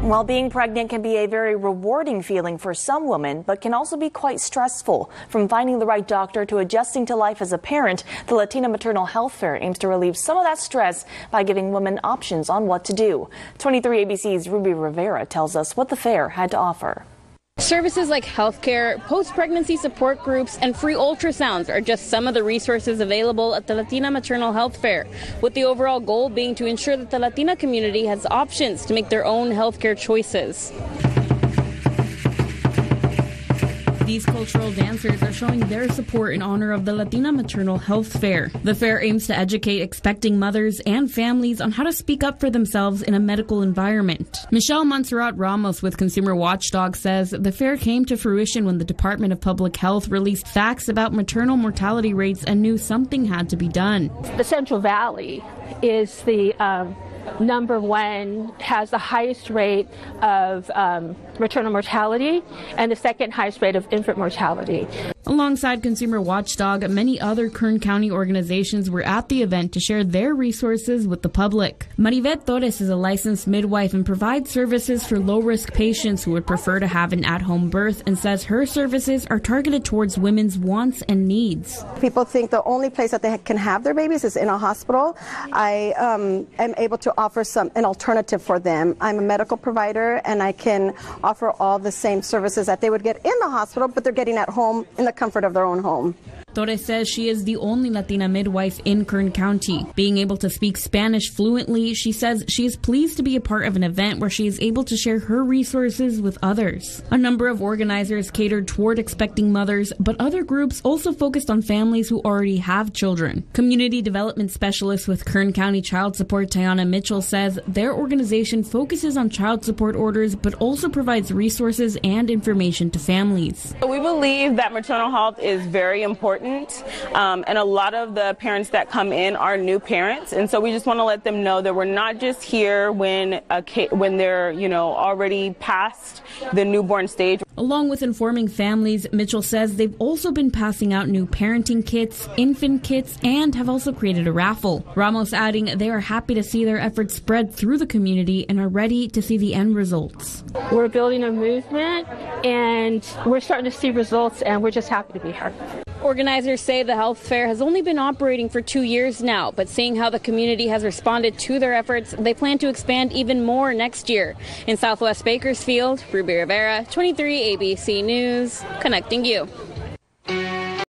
While being pregnant can be a very rewarding feeling for some women, but can also be quite stressful. From finding the right doctor to adjusting to life as a parent, the Latina Maternal Health Fair aims to relieve some of that stress by giving women options on what to do. 23 ABC's Ruby Rivera tells us what the fair had to offer. Services like healthcare, post pregnancy support groups, and free ultrasounds are just some of the resources available at the Latina Maternal Health Fair, with the overall goal being to ensure that the Latina community has options to make their own healthcare choices. These cultural dancers are showing their support in honor of the Latina Maternal Health Fair. The fair aims to educate expecting mothers and families on how to speak up for themselves in a medical environment. Michele Montserrat Ramos with Consumer Watchdog says the fair came to fruition when the Department of Public Health released facts about maternal mortality rates and knew something had to be done. The Central Valley is the um, number one has the highest rate of um, maternal mortality and the second highest rate of infant mortality. Alongside Consumer Watchdog, many other Kern County organizations were at the event to share their resources with the public. Marivet Torres is a licensed midwife and provides services for low risk patients who would prefer to have an at home birth and says her services are targeted towards women's wants and needs. People think the only place that they can have their babies is in a hospital. I um, am able to offer some an alternative for them. I'm a medical provider and I can offer all the same services that they would get in the hospital, but they're getting at home in the comfort of their own home. Torres says she is the only Latina midwife in Kern County. Being able to speak Spanish fluently, she says she is pleased to be a part of an event where she is able to share her resources with others. A number of organizers catered toward expecting mothers, but other groups also focused on families who already have children. Community development specialist with Kern County Child Support, Tiana Mitchell, says their organization focuses on child support orders, but also provides resources and information to families. We believe that maternal health is very important important. Um, and a lot of the parents that come in are new parents. And so we just want to let them know that we're not just here when, a, when they're, you know, already past the newborn stage. Along with informing families, Mitchell says they've also been passing out new parenting kits, infant kits, and have also created a raffle. Ramos adding they are happy to see their efforts spread through the community and are ready to see the end results. We're building a movement and we're starting to see results, and we're just happy to be here. Organizers say the health fair has only been operating for two years now, but seeing how the community has responded to their efforts, they plan to expand even more next year. In Southwest Bakersfield, Ruby Rivera, 23 ABC News, connecting you.